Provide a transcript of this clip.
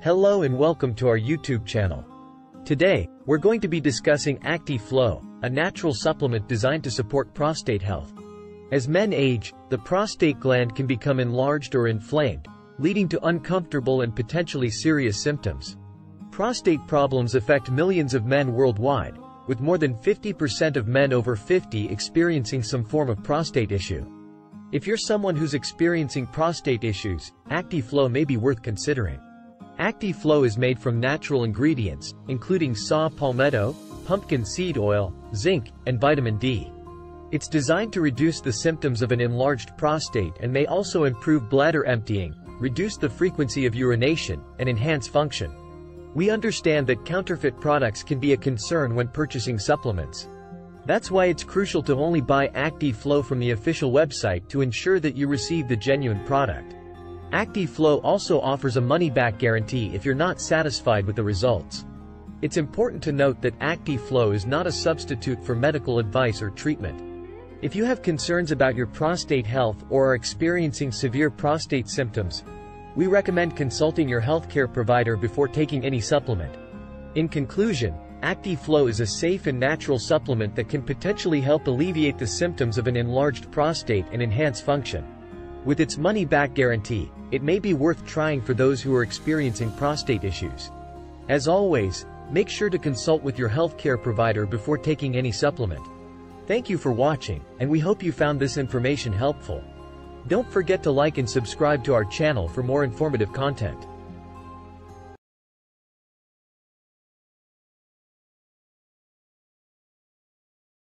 Hello and welcome to our YouTube channel. Today, we're going to be discussing ActiFlow, a natural supplement designed to support prostate health. As men age, the prostate gland can become enlarged or inflamed, leading to uncomfortable and potentially serious symptoms. Prostate problems affect millions of men worldwide, with more than 50% of men over 50 experiencing some form of prostate issue. If you're someone who's experiencing prostate issues, ActiFlow may be worth considering. ActiFlow is made from natural ingredients, including saw palmetto, pumpkin seed oil, zinc, and vitamin D. It's designed to reduce the symptoms of an enlarged prostate and may also improve bladder emptying, reduce the frequency of urination, and enhance function. We understand that counterfeit products can be a concern when purchasing supplements. That's why it's crucial to only buy ActiFlow from the official website to ensure that you receive the genuine product. ActiFlow also offers a money-back guarantee if you're not satisfied with the results. It's important to note that ActiFlow is not a substitute for medical advice or treatment. If you have concerns about your prostate health or are experiencing severe prostate symptoms, we recommend consulting your healthcare provider before taking any supplement. In conclusion, ActiFlow is a safe and natural supplement that can potentially help alleviate the symptoms of an enlarged prostate and enhance function. With its money-back guarantee, it may be worth trying for those who are experiencing prostate issues. As always, make sure to consult with your healthcare provider before taking any supplement. Thank you for watching, and we hope you found this information helpful. Don't forget to like and subscribe to our channel for more informative content.